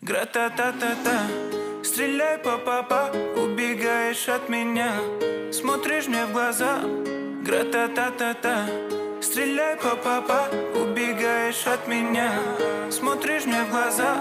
Гра-та-та-та-та. Стреляй по папа, убегаешь от меня. Смотришь мне в глаза. Гра-та-та-та-та. Стреляй по папа, убегаешь от меня. Смотришь мне в глаза.